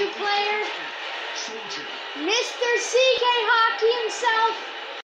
new player, Mr. CK Hockey himself.